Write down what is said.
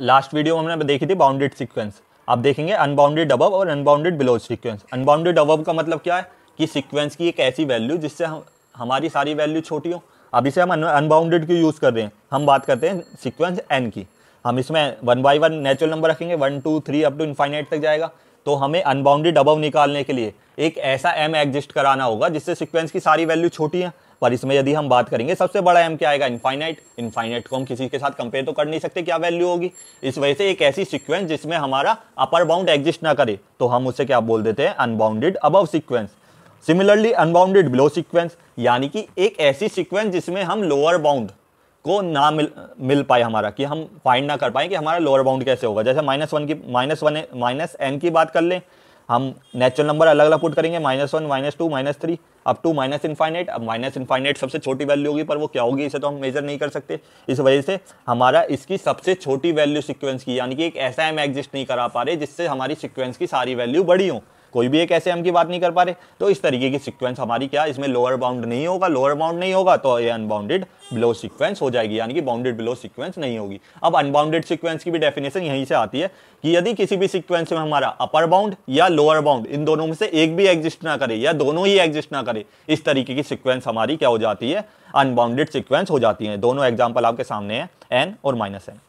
Last video में हमने देखी थी बाउंडेड सीक्वेंस आप देखेंगे अनबाउंडेड अबव और unbounded below sequence unbounded above का मतलब क्या है? कि सीक्वेंस की एक ऐसी वैल्यू जिससे हम, हमारी सारी वैल्यू छोटी हो। अब इसे हम अनबाउंडेड की यूज़ कर रहे हैं? हम बात करते हैं सीक्वेंस एन की। हम इसमें one by one natural number रखेंगे। One two three up to infinite तक जाएगा। तो हमें अनबाउंडेड अबव निकालने के लिए एक ऐसा एम एग्जिस्ट कराना होगा जिससे सीक्वेंस की सारी वैल्यू छोटी है। पर इसमें यदि हम बात करेंगे, सबसे बड़ा एम क्या आएगा? इनफाइनाइट इनफाइनाइट को हम किसी के साथ कंपेयर तो कर नहीं सकते, क्या वैल्यू होगी? इस वजह से एक ऐसी सिक्वेंस जिसमें हमारा अपर बाउंड एग्जिस्ट ना करे तो हम उसे क्या बोल देते हैं? Unbounded above sequence similarly unbounded below sequence यानी कि एक ऐसी सिक्वेंस जिसमें हम लोअर बाउंड को ना मिल मिल पाए हमारा, कि हम फाइंड ना कर पाए कि हमारा लोअर बाउंड कैसे होगा। जैसे माइनस वन की माइनस वन माइनस एन की बात कर लें हम नेचुरल नंबर अलग अलग पुट करेंगे minus one minus two minus three अब टू माइनस इन्फाइनेट अब माइनस इन्फाइनेट सबसे छोटी वैल्यू होगी, पर वो क्या होगी, इसे तो हम मेजर नहीं कर सकते। इस वजह से हमारा इसकी सबसे छोटी वैल्यू सिक्वेंस की, यानी कि एक ऐसा एम एग्जिस्ट नहीं करा पा रहे, जिससे हमारी सिक्वेंस की सारी वैल्यू बड़ी हो। कोई भी एक ऐसे हम की बात नहीं कर पा रहे। तो इस तरीके की सिक्वेंस हमारी क्या, इसमें लोअर बाउंड नहीं होगा लोअर बाउंड नहीं होगा तो ये अनबाउंडेड बिलो सिक्वेंस हो जाएगी, यानी कि बाउंडेड बिलो सिक्वेंस नहीं होगी। अब अनबाउंडेड सिक्वेंस की भी डेफिनेशन यहीं से आती है कि यदि किसी भी सिक्वेंस में हमारा अपर बाउंड या लोअर बाउंड इन दोनों में से एक भी एग्जिस्ट ना करे या दोनों ही एग्जिस्ट ना करे, इस तरीके की सिक्वेंस हमारी क्या हो जाती है? अनबाउंडेड सिक्वेंस हो जाती है। दोनों एग्ज़ाम्पल आपके सामने है एन और माइनस एन